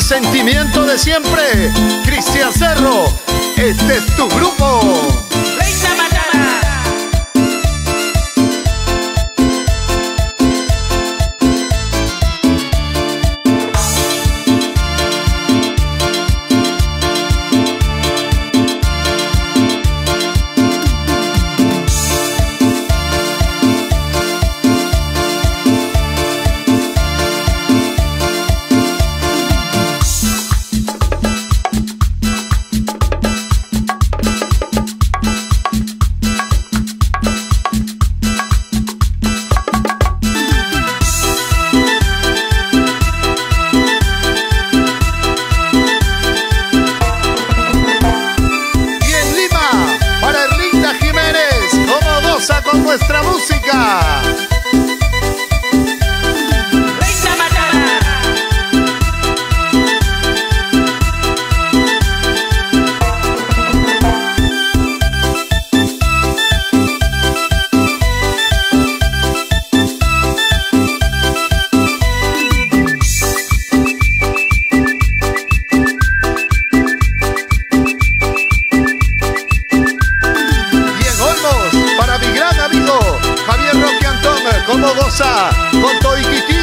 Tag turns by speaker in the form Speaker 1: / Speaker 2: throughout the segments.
Speaker 1: sentimiento de siempre. Cristian Cerro, este es tu grupo. Nuestra música. dança com Toy Kiki.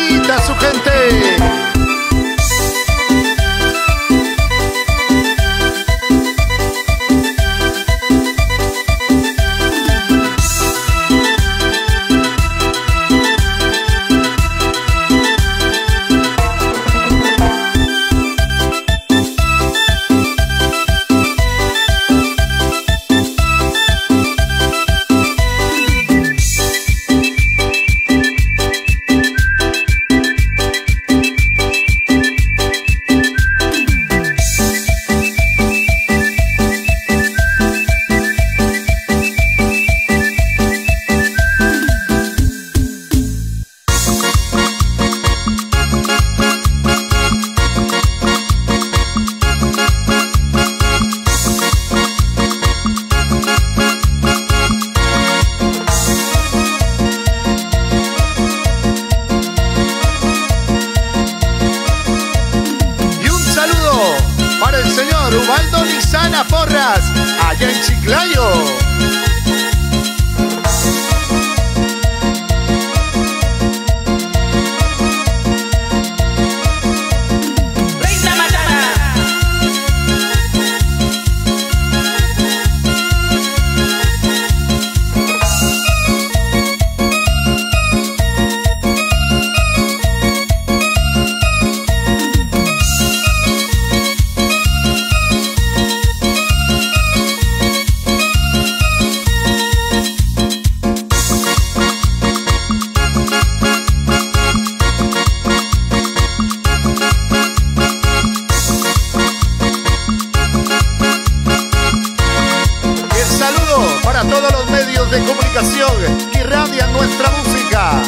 Speaker 1: Ubaldo Lizana Porras, allá en Chiclayo. todos los medios de comunicación que irradian nuestra música.